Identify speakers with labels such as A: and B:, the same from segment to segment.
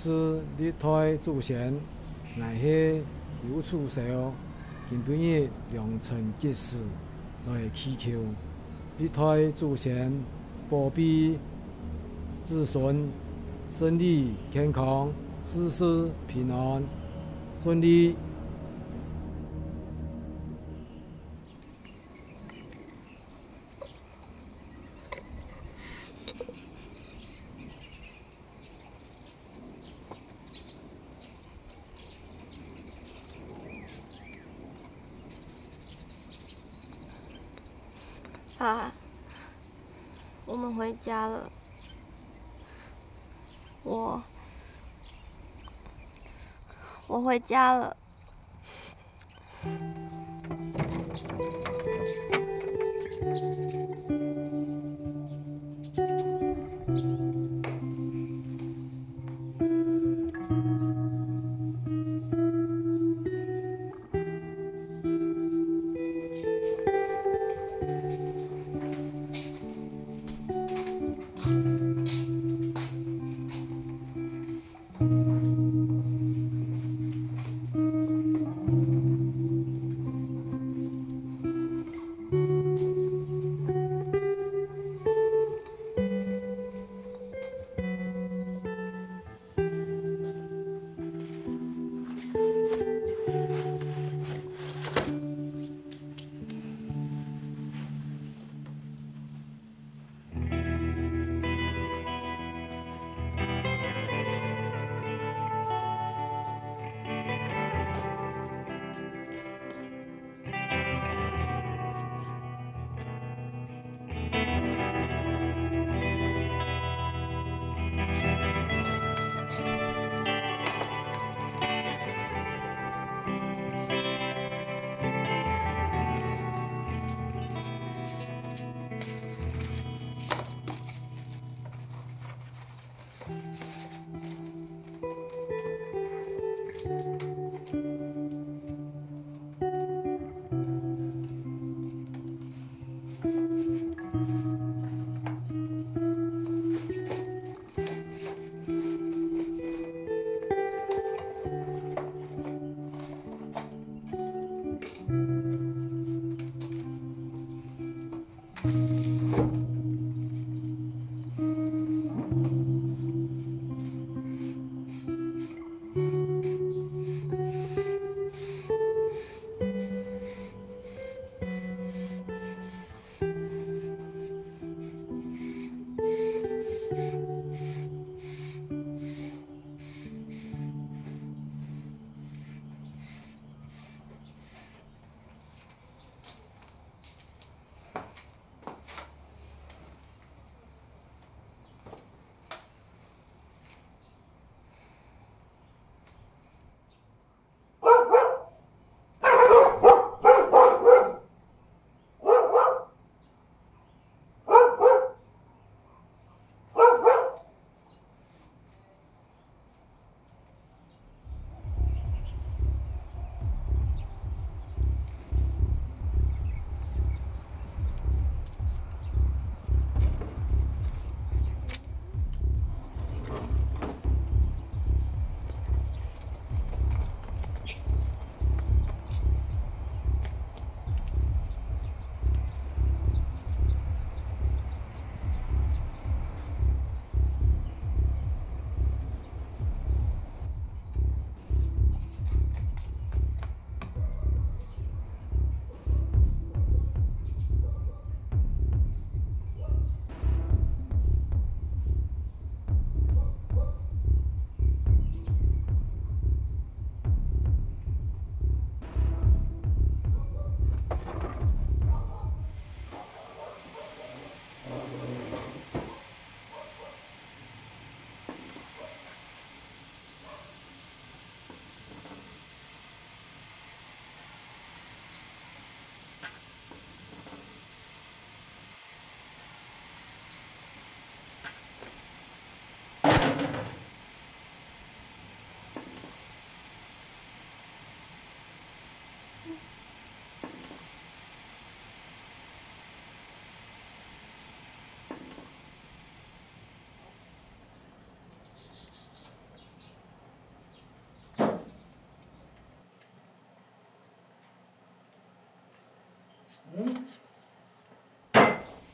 A: 有司日台祖先，乃是有处少，今晡日良辰吉时来祈求日台祖先保庇子孙身体健康，事事平安顺利。
B: 爸，我们回家了。我，我回家了。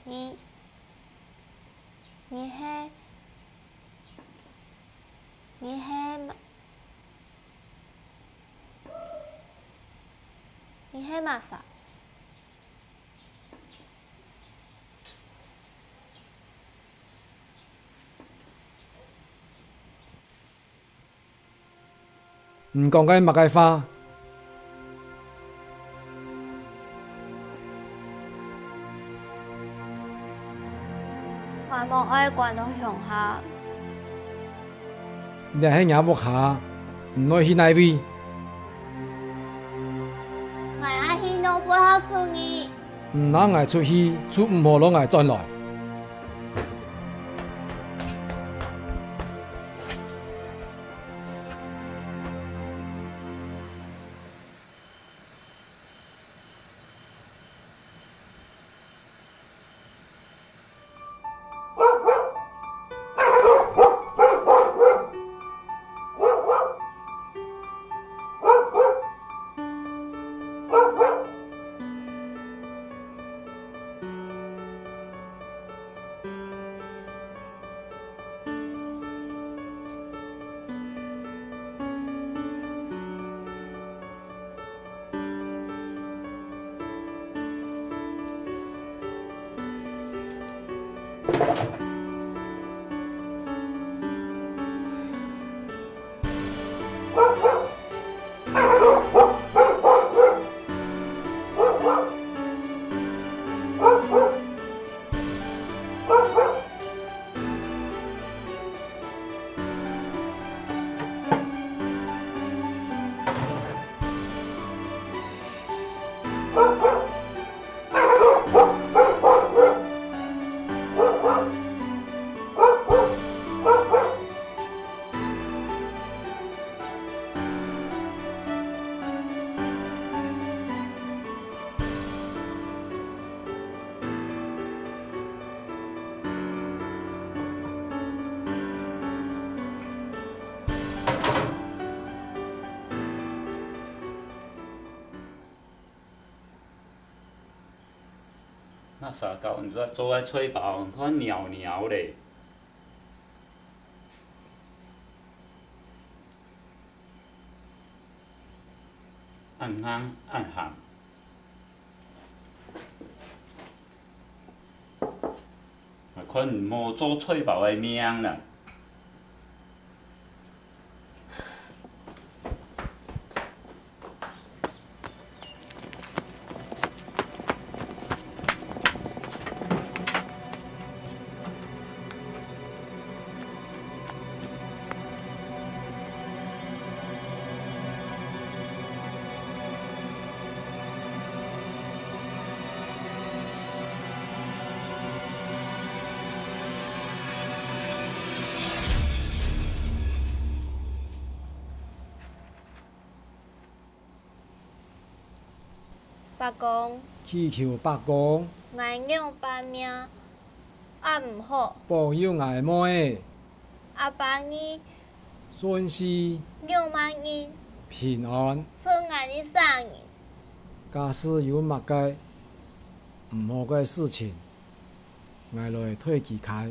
B: 你，你嘿，你嘿嘛，你嘿嘛啥？
A: 毋讲该目个花，
B: 我无爱管到乡下，
A: 你喺野屋下，毋爱去哪位？
B: 我爱去农不好送你。
A: 毋通爱出去，出毋好拢爱转来。
C: 那啥到，你说做爱吹包，看鸟鸟嘞。暗行暗寒，啊，可能无做吹包的命啦。
B: 八公，
A: 祈求八公。
B: 爱养爸命，啊毋好，
A: 保佑爱妹。
B: 阿爸你。
A: 顺时
B: 养万年，
A: 平安，
B: 春爱你生日，
A: 家事有乜个毋好个事情，爱来退避开。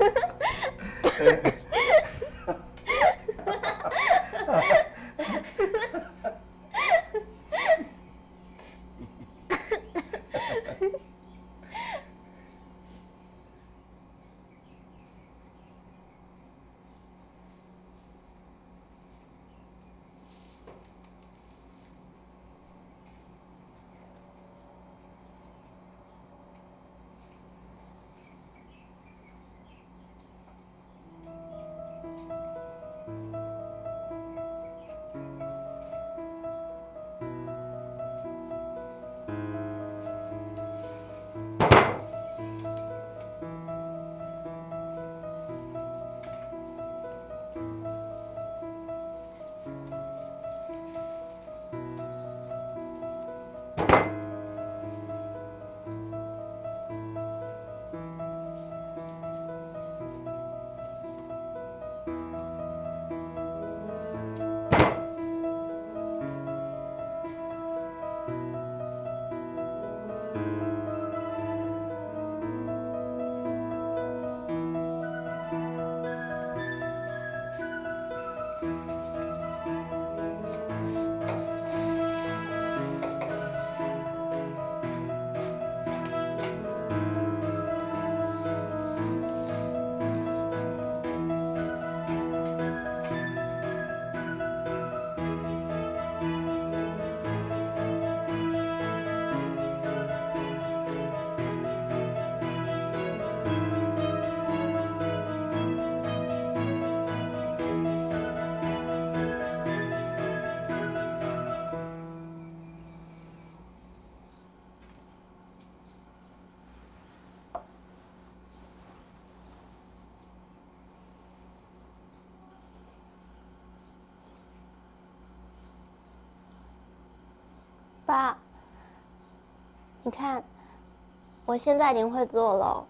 B: 爸，你看，我现在已经会做了。